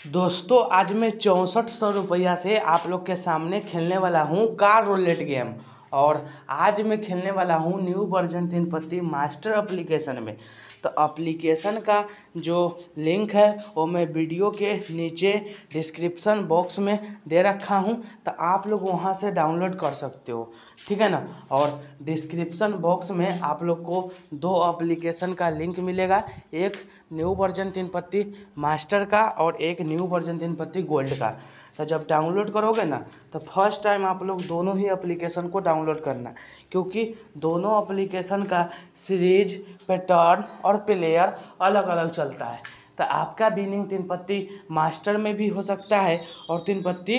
दोस्तों, आज मैं चौंसठ सौ रुपया से आप लोग के सामने खेलने वाला हूँ कार रोलेट गेम। और आज मैं खेलने वाला हूँ न्यू वर्जन तीन पत्ती मास्टर एप्लीकेशन में। तो एप्लीकेशन का जो लिंक है, वो मैं वीडियो के नीचे डिस्क्रिप्शन बॉक्स में दे रखा हूँ तो आप लोग वहाँ से डाउनलोड कर सकते हो, ठीक है ना? और डिस्क्रिप्शन बॉक्स में आप लोग को दो एप्लीकेशन का लिंक मिलेगा, एक न्यू वर्जन तीन पत्ती मास्टर का और एक न्यू वर्जन तीन पत्ती गोल्ड का। तो जब डाउनलोड करोगे ना तो फ़र्स्ट टाइम आप लोग दोनों ही एप्लीकेशन को डाउनलोड करना, क्योंकि दोनों एप्लीकेशन का सीरीज़ पैटर्न और प्लेयर अलग अलग चलता है। तो आपका बिनिंग तीन पत्ती मास्टर में भी हो सकता है और तीन पत्ती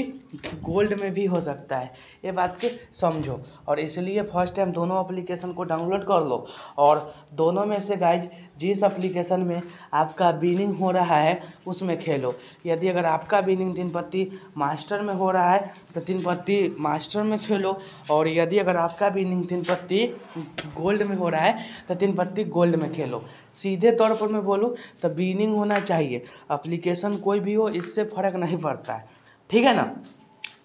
गोल्ड में भी हो सकता है। ये बात के समझो। और इसलिए फ़र्स्ट टाइम दोनों एप्लीकेशन को डाउनलोड कर लो। और दोनों में से गाइज़ जिस एप्लीकेशन में आपका बिनिंग हो रहा है, उसमें खेलो। यदि अगर आपका बिनिंग तीन पत्ती मास्टर में हो रहा है तो तीन पत्ती मास्टर में खेलो। और यदि अगर आपका बिनिंग तीन पत्ती गोल्ड में हो रहा है तो तीन पत्ती गोल्ड में खेलो। सीधे तौर पर मैं बोलूँ तो बिनिंग होना चाहिए। अप्लीकेशन कोई भी हो, इससे फ़र्क नहीं पड़ता है। ठीक है ना?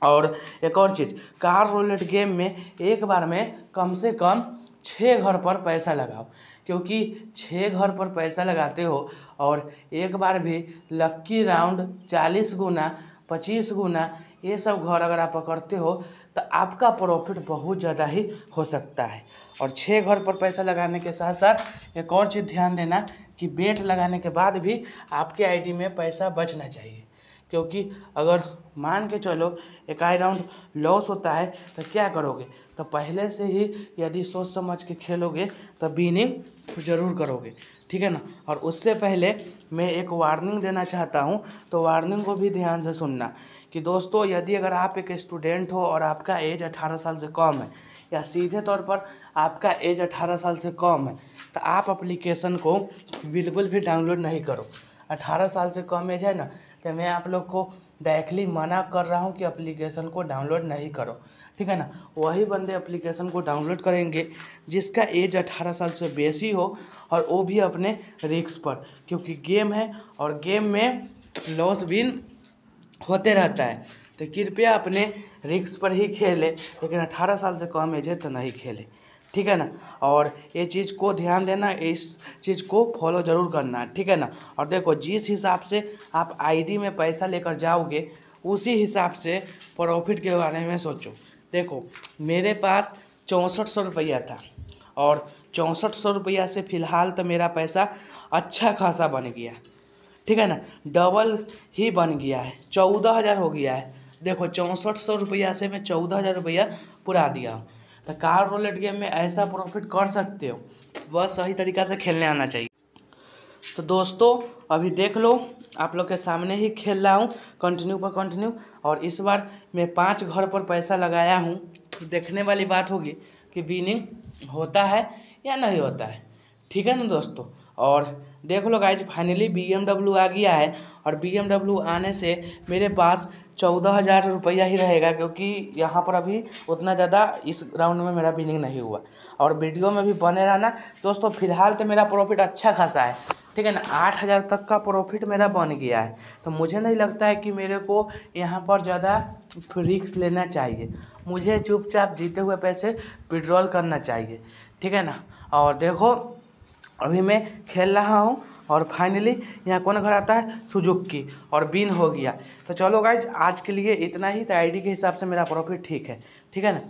और एक और चीज़ कार रोलेट गेम में एक बार में कम से कम छः घर पर पैसा लगाओ। क्योंकि छः घर पर पैसा लगाते हो और एक बार भी लक्की राउंड चालीस गुना पच्चीस गुना ये सब घर अगर आप पकड़ते हो तो आपका प्रॉफिट बहुत ज़्यादा ही हो सकता है। और छः घर पर पैसा लगाने के साथ साथ, एक और चीज़ ध्यान देना कि बेट लगाने के बाद भी आपके आईडी में पैसा बचना चाहिए। क्योंकि अगर मान के चलो, एक आई राउंड लॉस होता है तो क्या करोगे? तो पहले से ही यदि सोच समझ के खेलोगे तो बीनिंग ज़रूर करोगे, ठीक है ना? और उससे पहले मैं एक वार्निंग देना चाहता हूँ तो वार्निंग को भी ध्यान से सुनना कि दोस्तों, यदि अगर आप एक स्टूडेंट हो और आपका एज अठारह साल से कम है, या सीधे तौर पर आपका एज अठारह साल से कम है तो आप अप्लीकेशन को बिल्कुल भी डाउनलोड नहीं करो। अठारह साल से कम एज है ना तो मैं आप लोग को डायरेक्टली मना कर रहा हूँ कि अप्लीकेशन को डाउनलोड नहीं करो। ठीक है ना? वही बंदे अप्लीकेशन को डाउनलोड करेंगे, जिसका एज अठारह साल से बेसी हो और वो भी अपने रिक्स पर। क्योंकि गेम है और गेम में लॉस विन होते रहता है। तो कृपया अपने रिक्स पर ही खेले, लेकिन अठारह साल से कम एज है तो नहीं खेले। ठीक है ना? और ये चीज़ को ध्यान देना, इस चीज़ को फॉलो ज़रूर करना, ठीक है ना? और देखो, जिस हिसाब से आप आईडी में पैसा लेकर जाओगे, उसी हिसाब से प्रॉफिट के बारे में सोचो। देखो, मेरे पास चौंसठ सौ रुपया था और चौंसठ सौ रुपया से फ़िलहाल तो मेरा पैसा अच्छा खासा बन गया, ठीक है ना? डबल ही बन गया है, चौदह हज़ार हो गया है। देखो, चौंसठ सौ रुपया से मैं चौदह हज़ार रुपया पुरा दिया हूँ। तो कार रोलेट गेम में ऐसा प्रॉफिट कर सकते हो। बस सही तरीक़ा से खेलने आना चाहिए। तो दोस्तों, अभी देख लो, आप लोग के सामने ही खेल रहा हूँ। कंटिन्यू पर कंटिन्यू और इस बार मैं पाँच घर पर पैसा लगाया हूँ। तो देखने वाली बात होगी कि विनिंग होता है या नहीं होता है। ठीक है ना दोस्तों? और देख लो गाइज़ फाइनली बीएमडब्ल्यू आ गया है और बीएमडब्ल्यू आने से मेरे पास चौदह हज़ार रुपया ही रहेगा क्योंकि यहाँ पर अभी उतना ज़्यादा इस राउंड में मेरा बिनिंग नहीं हुआ। और वीडियो में भी बने रहना। दोस्तों, फ़िलहाल तो मेरा प्रॉफिट अच्छा खासा है। ठीक है ना? आठ हज़ार तक का प्रॉफिट मेरा बन गया है। तो मुझे नहीं लगता है कि मेरे को यहाँ पर ज़्यादा रिक्स लेना चाहिए। मुझे चुपचाप जीते हुए पैसे विड्रॉल करना चाहिए। ठीक है ना? और देखो अभी मैं खेल रहा हूँ और फाइनली यहाँ कौन घर आता है? सुजुक की और बिन हो गया। तो चलो गाइज़ आज के लिए इतना ही। तो आईडी के हिसाब से मेरा प्रॉफिट ठीक है। ठीक है ना?